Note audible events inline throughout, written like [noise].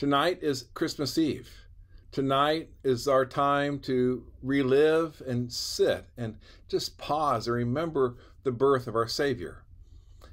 Tonight is Christmas Eve. Tonight is our time to relive and sit and just pause and remember the birth of our Savior.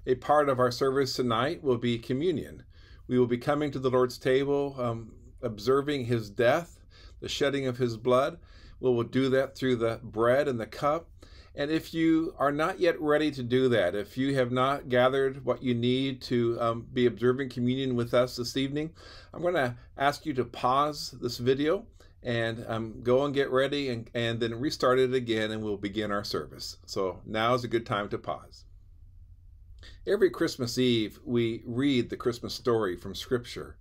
A part of our service tonight will be communion. We will be coming to the Lord's table, um, observing his death, the shedding of his blood. We will do that through the bread and the cup. And if you are not yet ready to do that, if you have not gathered what you need to um, be observing communion with us this evening, I'm going to ask you to pause this video and um, go and get ready and, and then restart it again and we'll begin our service. So now is a good time to pause. Every Christmas Eve, we read the Christmas story from Scripture.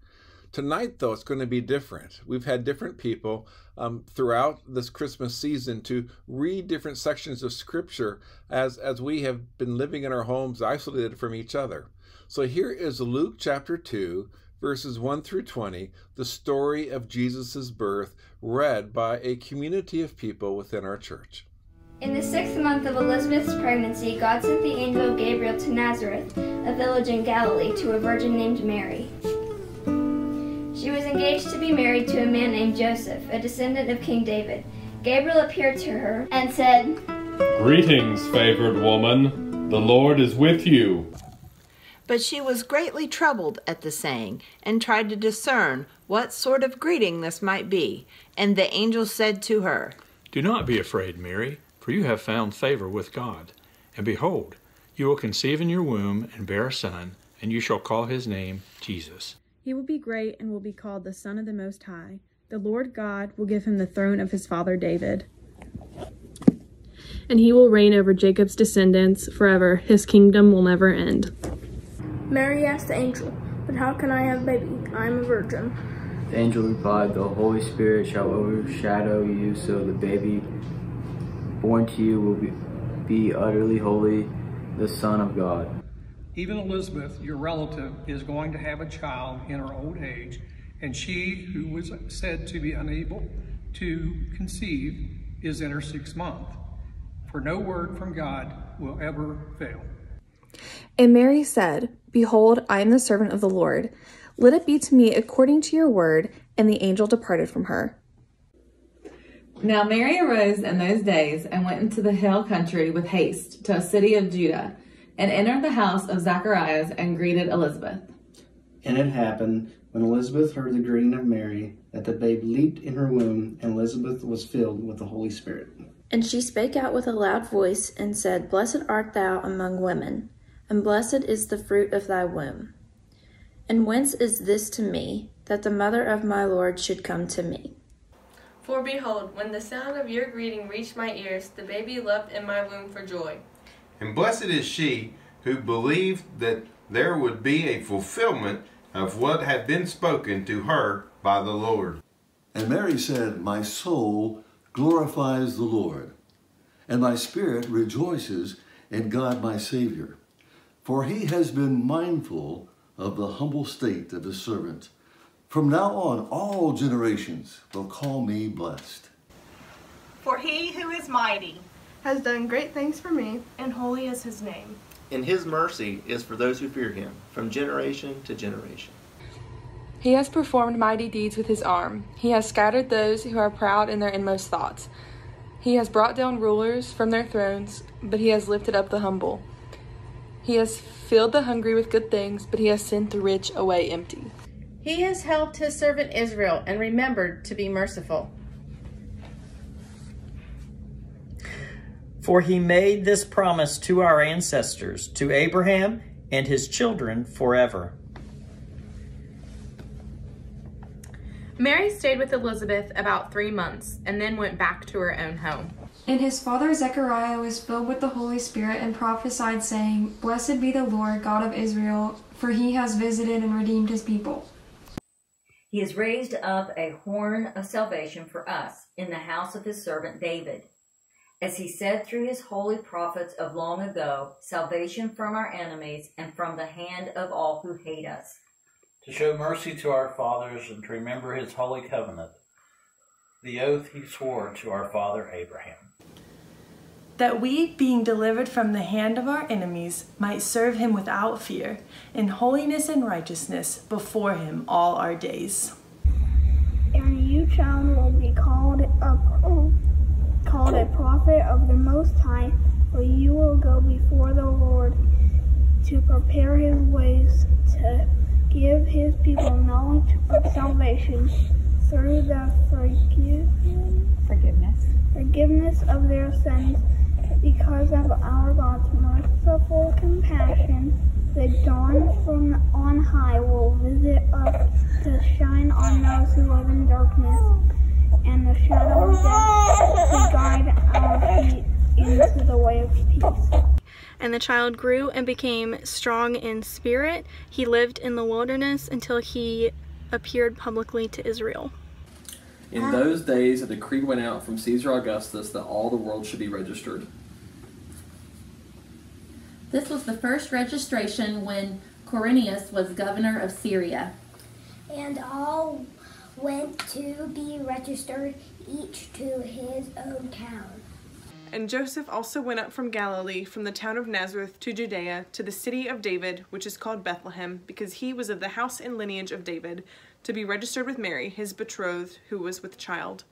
Tonight, though, it's going to be different. We've had different people um, throughout this Christmas season to read different sections of Scripture as, as we have been living in our homes isolated from each other. So here is Luke chapter 2, verses 1 through 20, the story of Jesus' birth, read by a community of people within our church. In the sixth month of Elizabeth's pregnancy, God sent the angel Gabriel to Nazareth, a village in Galilee, to a virgin named Mary. She was engaged to be married to a man named Joseph, a descendant of King David. Gabriel appeared to her and said, Greetings, favored woman. The Lord is with you. But she was greatly troubled at the saying, and tried to discern what sort of greeting this might be. And the angel said to her, Do not be afraid, Mary, for you have found favor with God. And behold, you will conceive in your womb and bear a son, and you shall call his name Jesus. He will be great and will be called the Son of the Most High. The Lord God will give him the throne of his father David. And he will reign over Jacob's descendants forever. His kingdom will never end. Mary asked the angel, But how can I have a baby? I am a virgin. The angel replied, The Holy Spirit shall overshadow you, so the baby born to you will be, be utterly holy, the Son of God. Even Elizabeth, your relative, is going to have a child in her old age, and she, who was said to be unable to conceive, is in her sixth month. For no word from God will ever fail. And Mary said, Behold, I am the servant of the Lord. Let it be to me according to your word. And the angel departed from her. Now Mary arose in those days and went into the hill country with haste to a city of Judah, and entered the house of Zacharias and greeted Elizabeth. And it happened, when Elizabeth heard the greeting of Mary, that the babe leaped in her womb, and Elizabeth was filled with the Holy Spirit. And she spake out with a loud voice, and said, Blessed art thou among women, and blessed is the fruit of thy womb. And whence is this to me, that the mother of my Lord should come to me? For behold, when the sound of your greeting reached my ears, the baby leapt in my womb for joy. And blessed is she who believed that there would be a fulfillment of what had been spoken to her by the Lord. And Mary said, My soul glorifies the Lord, and my spirit rejoices in God my Savior. For he has been mindful of the humble state of his servant. From now on, all generations will call me blessed. For he who is mighty has done great things for me, and holy is his name. And his mercy is for those who fear him, from generation to generation. He has performed mighty deeds with his arm. He has scattered those who are proud in their inmost thoughts. He has brought down rulers from their thrones, but he has lifted up the humble. He has filled the hungry with good things, but he has sent the rich away empty. He has helped his servant Israel and remembered to be merciful. For he made this promise to our ancestors, to Abraham and his children forever. Mary stayed with Elizabeth about three months and then went back to her own home. And his father Zechariah was filled with the Holy Spirit and prophesied, saying, Blessed be the Lord God of Israel, for he has visited and redeemed his people. He has raised up a horn of salvation for us in the house of his servant David. As he said through his holy prophets of long ago, salvation from our enemies and from the hand of all who hate us. To show mercy to our fathers and to remember his holy covenant, the oath he swore to our father Abraham. That we, being delivered from the hand of our enemies, might serve him without fear, in holiness and righteousness before him all our days. And you, child, will be called a, called a prophet of the Most High, for you will go before the Lord to prepare his ways, to give his people knowledge of salvation through the forgiveness forgiveness of their sins. Because of our God's merciful compassion, the dawn from on high will visit us to shine on those who live in darkness and the shadow of death to guide our feet into the way of peace. And the child grew and became strong in spirit. He lived in the wilderness until he appeared publicly to Israel. In those days, a decree went out from Caesar Augustus that all the world should be registered. This was the first registration when Quirinius was governor of Syria. And all went to be registered, each to his own town. And Joseph also went up from Galilee, from the town of Nazareth to Judea, to the city of David, which is called Bethlehem, because he was of the house and lineage of David, to be registered with Mary, his betrothed, who was with child.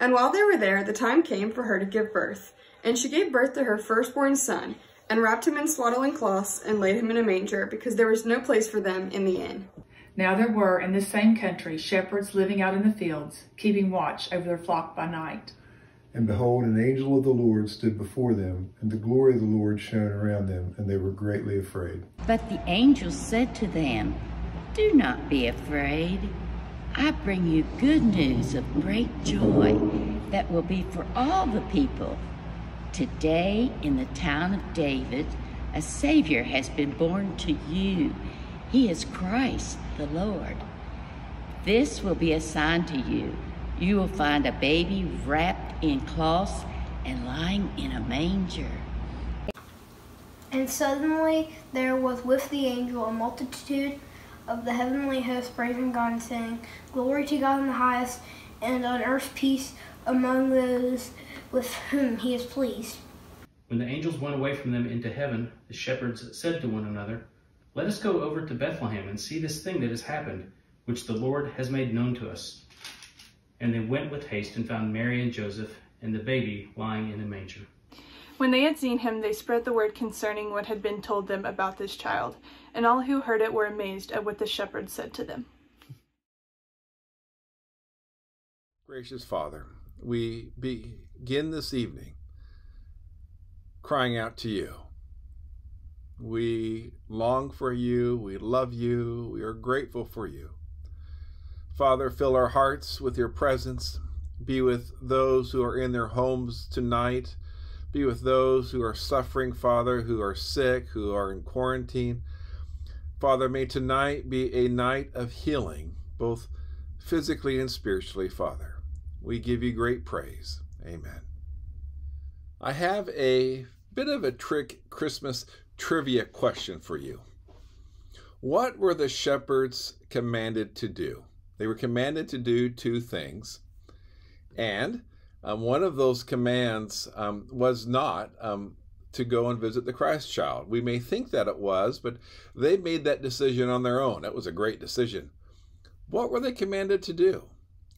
And while they were there, the time came for her to give birth. And she gave birth to her firstborn son, and wrapped him in swaddling cloths, and laid him in a manger, because there was no place for them in the inn. Now there were in this same country shepherds living out in the fields, keeping watch over their flock by night. And behold, an angel of the Lord stood before them, and the glory of the Lord shone around them, and they were greatly afraid. But the angel said to them, Do not be afraid. I bring you good news of great joy that will be for all the people. Today, in the town of David, a Savior has been born to you. He is Christ the Lord. This will be a sign to you. You will find a baby wrapped in cloths and lying in a manger. And suddenly there was with the angel a multitude of the heavenly host praising God and saying, Glory to God in the highest, and on earth peace among those with whom he is pleased. When the angels went away from them into heaven, the shepherds said to one another, Let us go over to Bethlehem and see this thing that has happened, which the Lord has made known to us. And they went with haste and found Mary and Joseph and the baby lying in a manger. When they had seen him, they spread the word concerning what had been told them about this child, and all who heard it were amazed at what the shepherds said to them. Gracious Father, we begin this evening crying out to you. We long for you, we love you, we are grateful for you. Father, fill our hearts with your presence. Be with those who are in their homes tonight. Be with those who are suffering, Father, who are sick, who are in quarantine. Father, may tonight be a night of healing, both physically and spiritually, Father. We give you great praise. Amen. I have a bit of a trick Christmas trivia question for you. What were the shepherds commanded to do? They were commanded to do two things. And um, one of those commands um, was not um, to go and visit the Christ child. We may think that it was, but they made that decision on their own. That was a great decision. What were they commanded to do?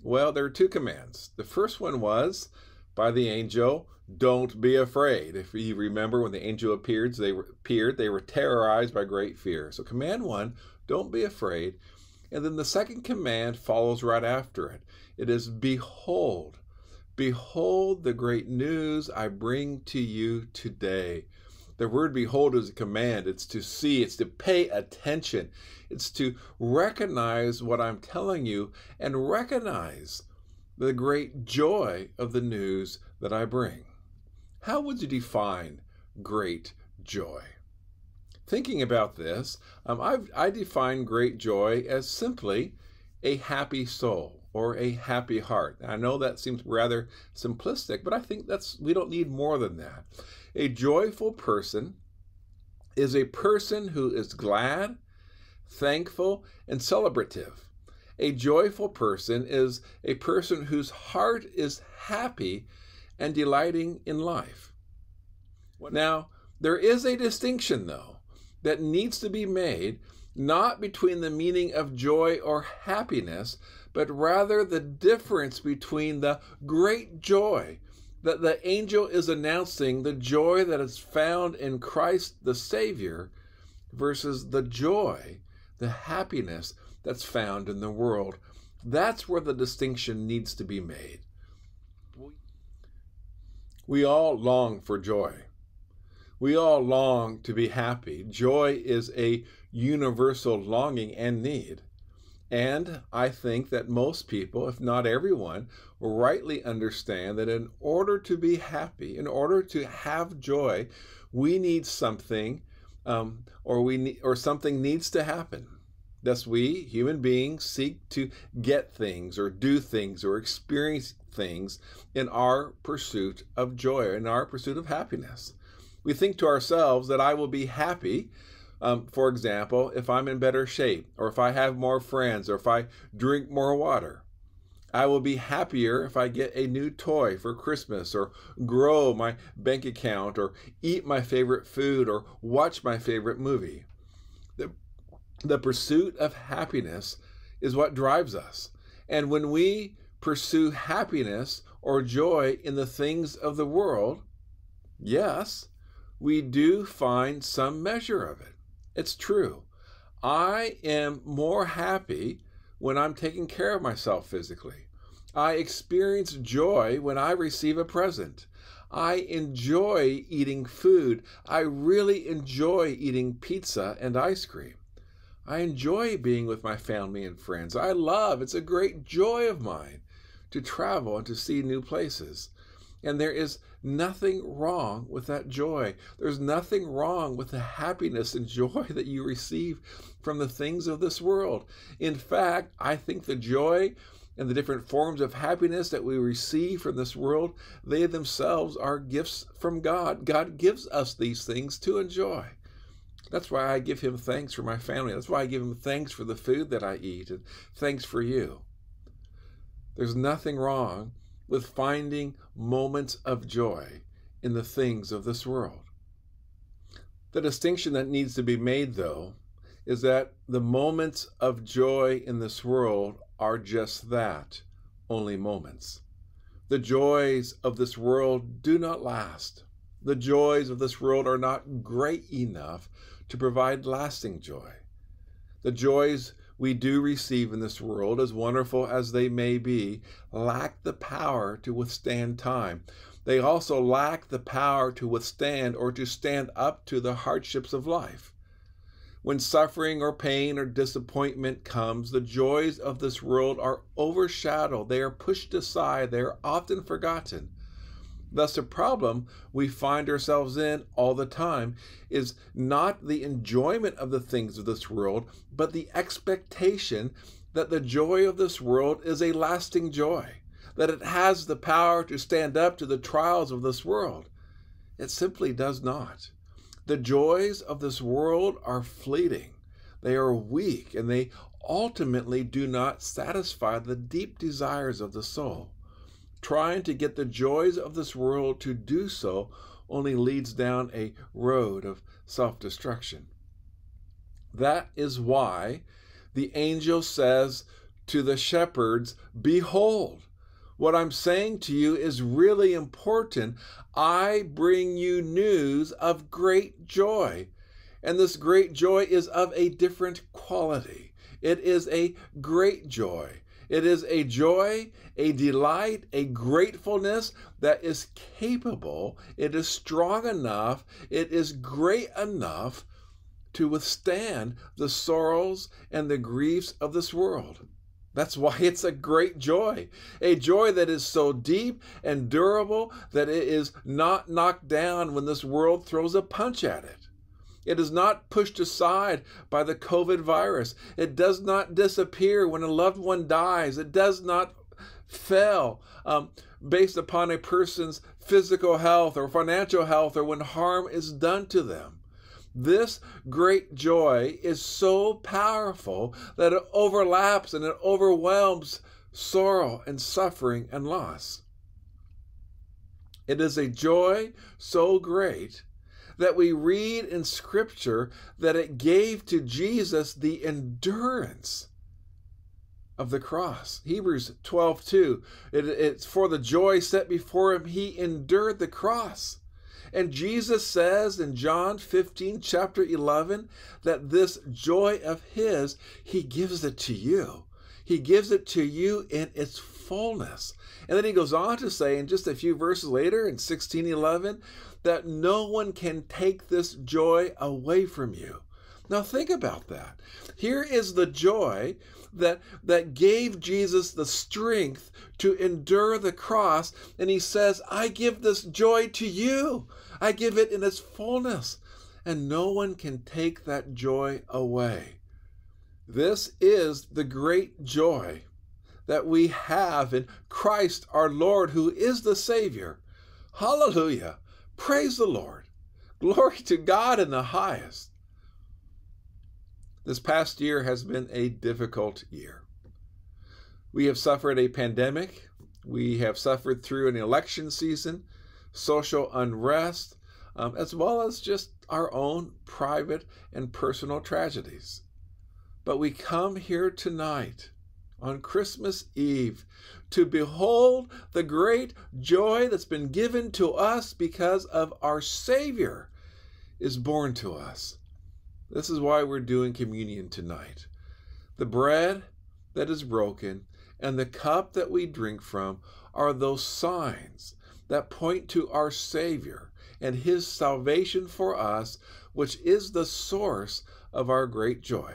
Well, there are two commands. The first one was by the angel, don't be afraid. If you remember when the angel appeared, they were, appeared, they were terrorized by great fear. So command one, don't be afraid. And then the second command follows right after it. It is behold, behold the great news I bring to you today. The word behold is a command. It's to see, it's to pay attention, it's to recognize what I'm telling you and recognize the great joy of the news that I bring. How would you define great joy? Thinking about this, um, i define great joy as simply a happy soul or a happy heart. I know that seems rather simplistic, but I think that's we don't need more than that. A joyful person is a person who is glad, thankful, and celebrative. A joyful person is a person whose heart is happy and delighting in life. Now, there is a distinction, though, that needs to be made not between the meaning of joy or happiness, but rather the difference between the great joy that the angel is announcing, the joy that is found in Christ the Savior, versus the joy, the happiness that's found in the world. That's where the distinction needs to be made. We all long for joy. We all long to be happy. Joy is a universal longing and need. And I think that most people, if not everyone, rightly understand that in order to be happy, in order to have joy, we need something, um, or we need, or something needs to happen. Thus, we human beings seek to get things, or do things, or experience things in our pursuit of joy, in our pursuit of happiness. We think to ourselves that I will be happy um, for example, if I'm in better shape, or if I have more friends, or if I drink more water. I will be happier if I get a new toy for Christmas, or grow my bank account, or eat my favorite food, or watch my favorite movie. The, pursuit of happiness is what drives us. And when we pursue happiness or joy in the things of the world, yes, we do find some measure of it. It's true. I am more happy when I'm taking care of myself physically. I experience joy when I receive a present. I enjoy eating food. I really enjoy eating pizza and ice cream. I enjoy being with my family and friends. I love, it's a great joy of mine to travel and to see new places. And there is nothing wrong with that joy. There's nothing wrong with the happiness and joy [laughs] that you receive from the things of this world. In fact, I think the joy and the different forms of happiness that we receive from this world, they themselves are gifts from God. God gives us these things to enjoy. That's why I give him thanks for my family. That's why I give him thanks for the food that I eat and thanks for you. There's nothing wrong with finding moments of joy in the things of this world. The distinction that needs to be made, though, is that the moments of joy in this world are just that only moments. The joys of this world do not last. The joys of this world are not great enough to provide lasting joy. The joys we do receive in this world, as wonderful as they may be, lack the power to withstand time. They also lack the power to withstand or to stand up to the hardships of life. When suffering or pain or disappointment comes, the joys of this world are overshadowed. They are pushed aside. They are often forgotten. Thus, the problem we find ourselves in all the time is not the enjoyment of the things of this world, but the expectation that the joy of this world is a lasting joy, that it has the power to stand up to the trials of this world. It simply does not. The joys of this world are fleeting, they are weak, and they ultimately do not satisfy the deep desires of the soul. Trying to get the joys of this world to do so only leads down a road of self destruction. That is why the angel says to the shepherds, Behold, what I'm saying to you is really important. I bring you news of great joy. And this great joy is of a different quality. It is a great joy. It is a joy, a delight, a gratefulness that is capable, it is strong enough, it is great enough to withstand the sorrows and the griefs of this world. That's why [laughs] it's a great joy, a joy that is so deep and durable that it is not knocked down when this world throws a punch at it. It is not pushed aside by the COVID virus. It does not disappear when a loved one dies. It does not fail um, based upon a person's physical health or financial health or when harm is done to them. This great joy is so powerful that it overlaps and it overwhelms sorrow and suffering and loss. It is a joy so great that we read in Scripture that it gave to Jesus the endurance of the cross. Hebrews 12 2. It, it's for the joy set before him, he endured the cross. And Jesus says in John 15, chapter 11, that this joy of his, he gives it to you. He gives it to you in its fullness. And then he goes on to say in just a few verses later in 1611 that no one can take this joy away from you. Now think about that. Here is the joy that that gave Jesus the strength to endure the cross and he says, "I give this joy to you. I give it in its fullness, and no one can take that joy away." This is the great joy that we have in Christ our Lord who is the Savior. Hallelujah. Praise the Lord. Glory to God in the highest. This past year has been a difficult year. We have suffered a pandemic. We have suffered through an election season, social unrest, um, as well as just our own private and personal tragedies. But we come here tonight on Christmas Eve to behold the great joy that's been given to us because of our Savior is born to us. This is why we're doing communion tonight. The bread that is broken and the cup that we drink from are those signs that point to our Savior and His salvation for us, which is the source of our great joy.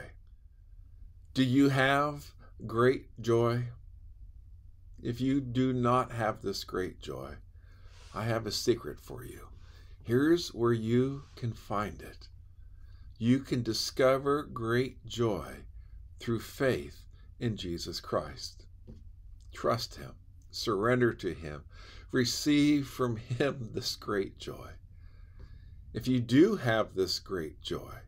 Do you have great joy? If you do not have this great joy, I have a secret for you. Here's where you can find it. You can discover great joy through faith in Jesus Christ. Trust Him, surrender to Him, receive from Him this great joy. If you do have this great joy,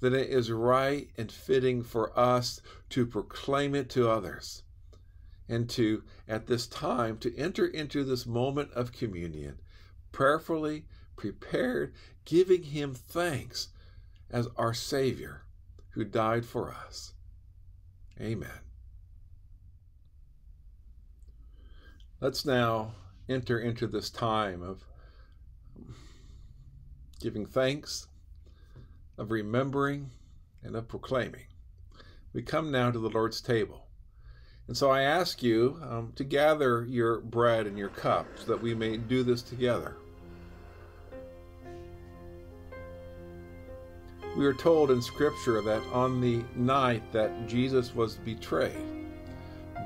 then it is right and fitting for us to proclaim it to others and to, at this time, to enter into this moment of communion, prayerfully prepared, giving Him thanks as our Savior who died for us. Amen. Let's now enter into this time of giving thanks, of remembering, and of proclaiming. We come now to the Lord's table. And so I ask you um, to gather your bread and your cup so that we may do this together. We are told in Scripture that on the night that Jesus was betrayed,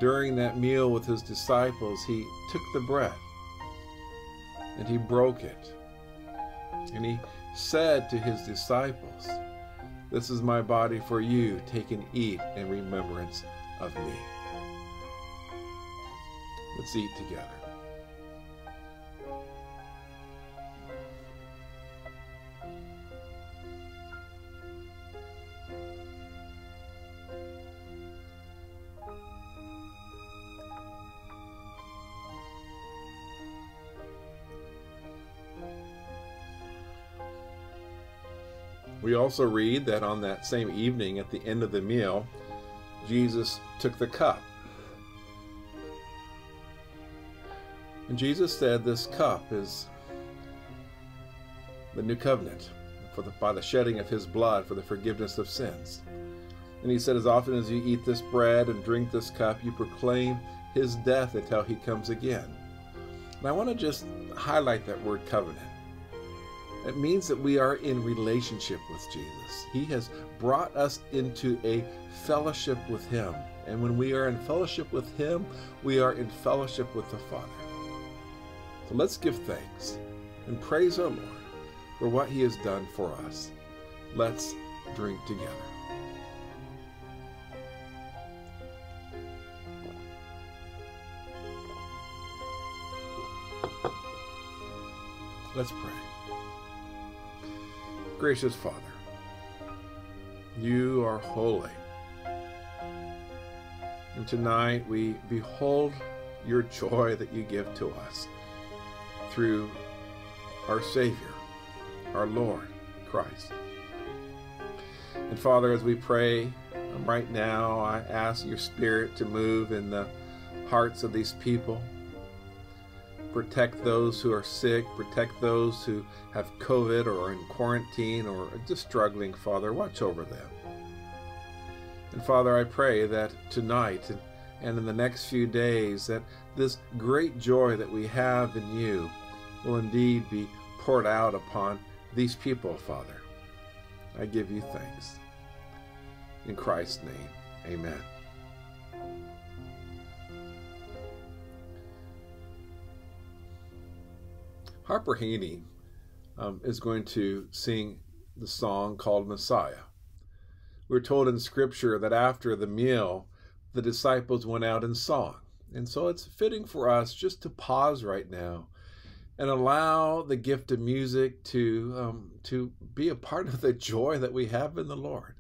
during that meal with his disciples, he took the bread and he broke it. And he said to his disciples, This is my body for you. Take and eat in remembrance of me. Let's eat together. Also read that on that same evening at the end of the meal, Jesus took the cup. And Jesus said, This cup is the new covenant for the, by the shedding of his blood for the forgiveness of sins. And he said, As often as you eat this bread and drink this cup, you proclaim his death until he comes again. And I want to just highlight that word covenant. It means that we are in relationship with Jesus. He has brought us into a fellowship with Him. And when we are in fellowship with Him, we are in fellowship with the Father. So let's give thanks and praise our Lord for what He has done for us. Let's drink together. Let's pray. Gracious Father, you are holy. And tonight we behold your joy that you give to us through our Savior, our Lord, Christ. And Father, as we pray um, right now, I ask your Spirit to move in the hearts of these people. Protect those who are sick, protect those who have COVID or are in quarantine or just struggling, Father. Watch over them. And Father, I pray that tonight and in the next few days that this great joy that we have in you will indeed be poured out upon these people, Father. I give you thanks. In Christ's name, amen. Harper Haney um, is going to sing the song called Messiah. We're told in Scripture that after the meal, the disciples went out and song. And so it's fitting for us just to pause right now and allow the gift of music to, um, to be a part of the joy that we have in the Lord.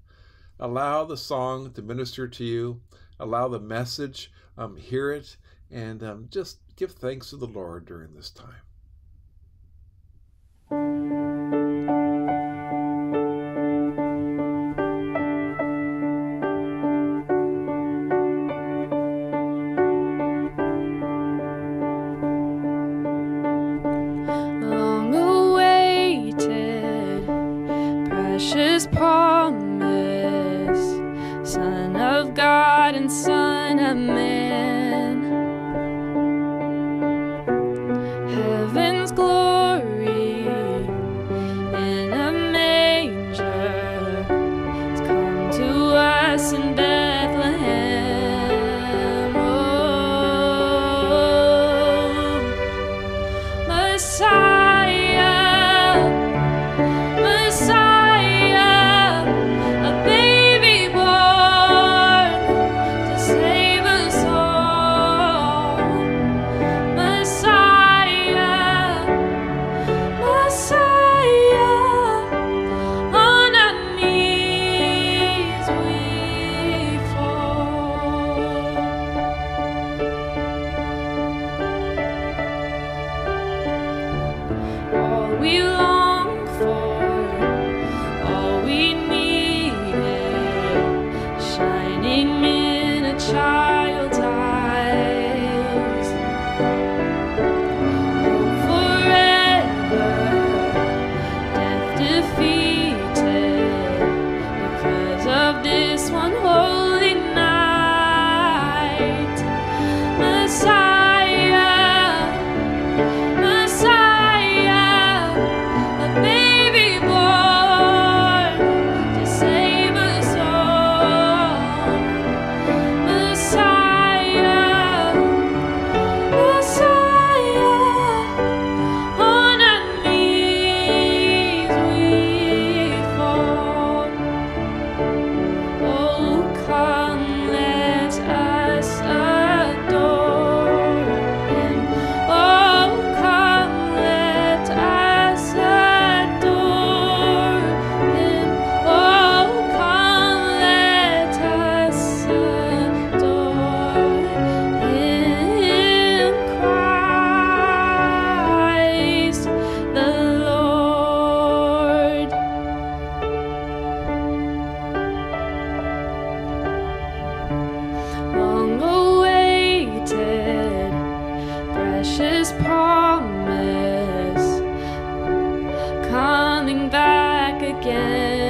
Allow the song to minister to you, allow the message, um, hear it, and um, just give thanks to the Lord during this time. coming back again.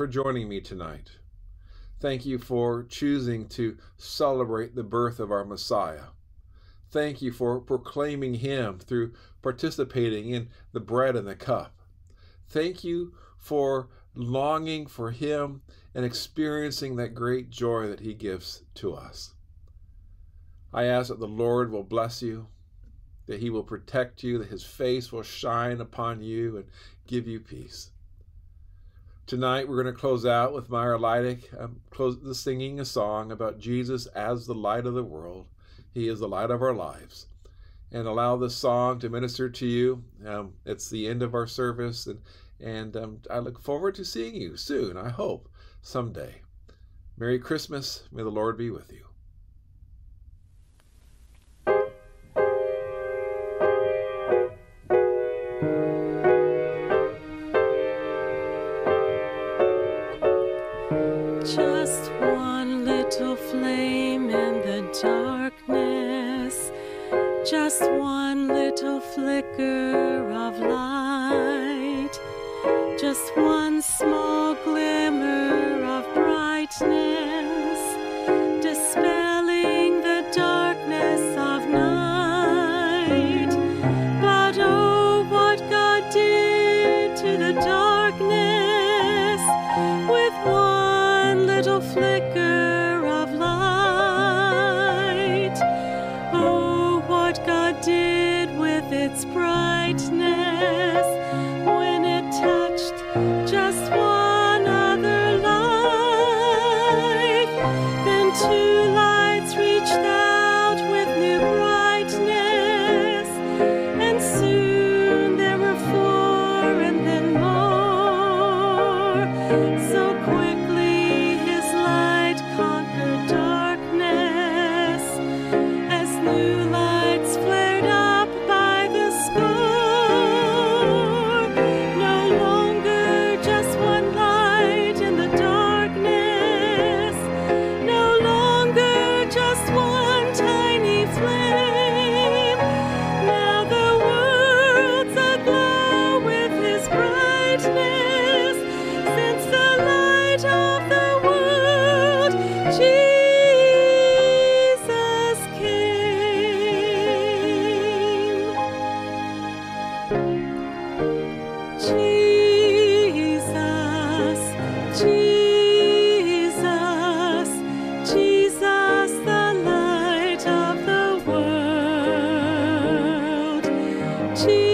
For joining me tonight. Thank you for choosing to celebrate the birth of our Messiah. Thank you for proclaiming Him through participating in the bread and the cup. Thank you for longing for Him and experiencing that great joy that He gives to us. I ask that the Lord will bless you, that He will protect you, that His face will shine upon you and give you peace. Tonight we're going to close out with Meyer Leidick um, close, singing a song about Jesus as the light of the world. He is the light of our lives. And allow this song to minister to you. Um, it's the end of our service, and, and um, I look forward to seeing you soon, I hope, someday. Merry Christmas. May the Lord be with you. Just one little flame in the darkness, just one little flicker of light, just one small glimmer Jesus,